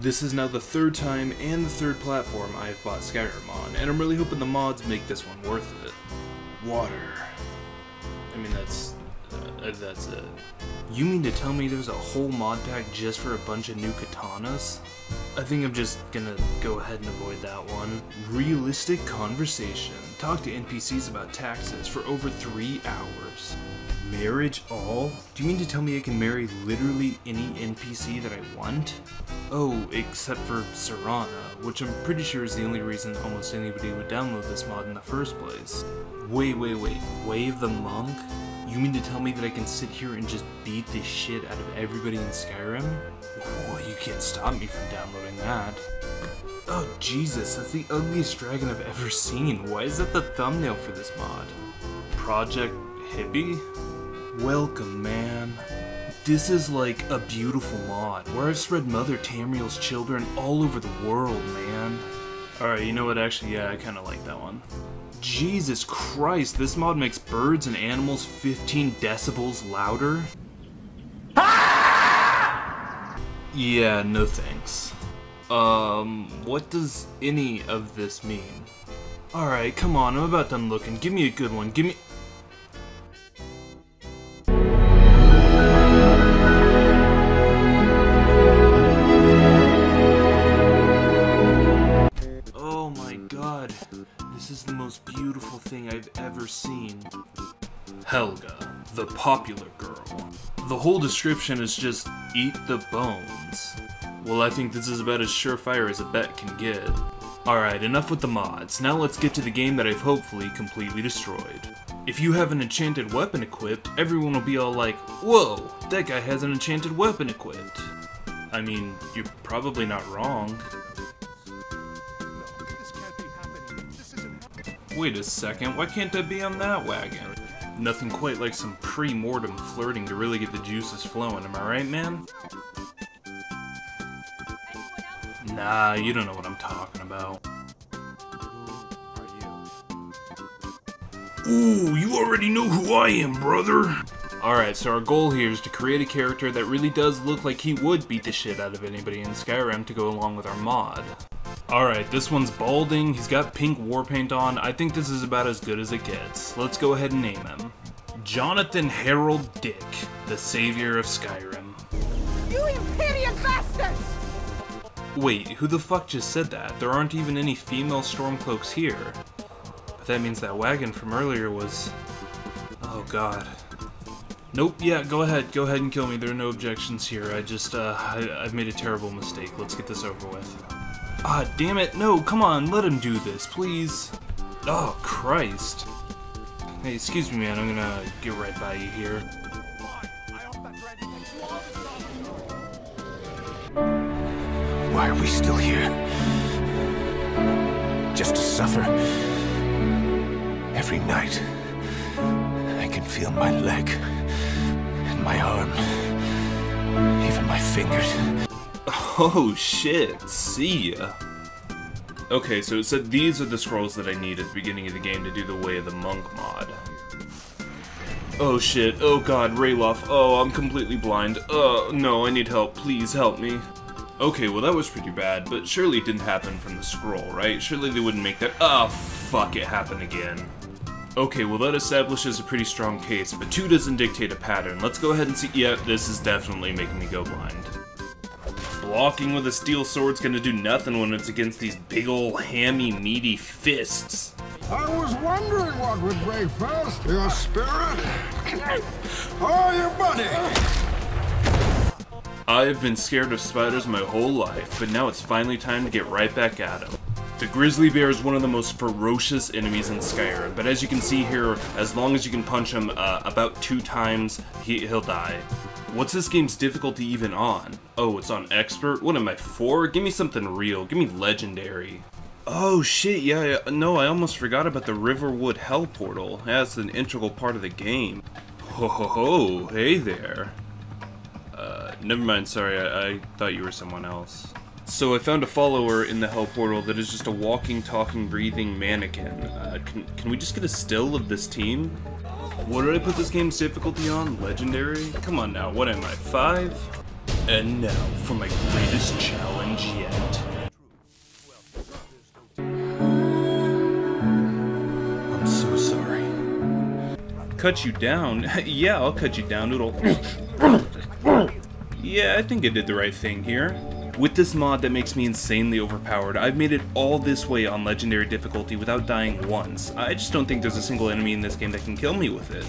This is now the third time and the third platform I have bought Skyrim on, and I'm really hoping the mods make this one worth it. Water. I mean, that's... Uh, that's it. You mean to tell me there's a whole mod pack just for a bunch of new katanas? I think I'm just gonna go ahead and avoid that one. Realistic conversation. Talk to NPCs about taxes for over three hours. Marriage all? Do you mean to tell me I can marry literally any NPC that I want? Oh, except for Serana, which I'm pretty sure is the only reason almost anybody would download this mod in the first place. Wait, wait, wait. Way of the Monk? You mean to tell me that I can sit here and just beat the shit out of everybody in Skyrim? Well, you can't stop me from downloading that. Oh Jesus, that's the ugliest dragon I've ever seen. Why is that the thumbnail for this mod? Project Hippie? Welcome, man. This is like a beautiful mod, where I've spread Mother Tamriel's children all over the world, man. Alright, you know what, actually, yeah, I kinda like that one. Jesus Christ, this mod makes birds and animals 15 decibels louder? Yeah, no thanks. Um, what does any of this mean? Alright, come on, I'm about done looking. Give me a good one. Give me- this is the most beautiful thing I've ever seen. Helga, the popular girl. The whole description is just eat the bones. Well, I think this is about as surefire as a bet can get. Alright, enough with the mods. Now let's get to the game that I've hopefully completely destroyed. If you have an enchanted weapon equipped, everyone will be all like, Whoa, that guy has an enchanted weapon equipped. I mean, you're probably not wrong. Wait a second, why can't I be on that wagon? Nothing quite like some pre-mortem flirting to really get the juices flowing, am I right, man? Nah, you don't know what I'm talking about. Ooh, you already know who I am, brother! Alright, so our goal here is to create a character that really does look like he would beat the shit out of anybody in Skyrim to go along with our mod. Alright, this one's balding, he's got pink war paint on, I think this is about as good as it gets. Let's go ahead and name him. Jonathan Harold Dick, the savior of Skyrim. You Imperial bastards! Wait, who the fuck just said that? There aren't even any female Stormcloaks here. But that means that wagon from earlier was... Oh god. Nope, yeah, go ahead, go ahead and kill me, there are no objections here, I just, uh, I, I've made a terrible mistake, let's get this over with. Ah, damn it, no, come on, let him do this, please. Oh, Christ. Hey, excuse me, man, I'm gonna get right by you here. Why are we still here? Just to suffer? Every night, I can feel my leg, and my arm, even my fingers. Oh shit, see ya. Okay, so it said these are the scrolls that I need at the beginning of the game to do the Way of the Monk mod. Oh shit, oh god, Ralof, oh, I'm completely blind. Oh, no, I need help, please help me. Okay, well that was pretty bad, but surely it didn't happen from the scroll, right? Surely they wouldn't make that- Oh, fuck, it happened again. Okay, well that establishes a pretty strong case, but 2 doesn't dictate a pattern. Let's go ahead and see- yeah, this is definitely making me go blind. Blocking with a steel sword's gonna do nothing when it's against these big ol' hammy, meaty fists. I was wondering what would break first, your spirit or your body. I've been scared of spiders my whole life, but now it's finally time to get right back at them. The grizzly bear is one of the most ferocious enemies in Skyrim, but as you can see here, as long as you can punch him uh, about two times, he, he'll die. What's this game's difficulty even on? Oh, it's on expert? What am I, four? Give me something real. Give me legendary. Oh shit, yeah, yeah, no, I almost forgot about the Riverwood Hell Portal. That's an integral part of the game. Ho ho ho, hey there. Uh, never mind, sorry, I, I thought you were someone else. So I found a follower in the Hell Portal that is just a walking, talking, breathing mannequin. Uh, can, can we just get a still of this team? What did I put this game's difficulty on? Legendary? Come on now, what am I, five? And now for my greatest challenge yet. I'm so sorry. Cut you down? yeah, I'll cut you down, Noodle. yeah, I think I did the right thing here. With this mod that makes me insanely overpowered, I've made it all this way on Legendary difficulty without dying once. I just don't think there's a single enemy in this game that can kill me with it.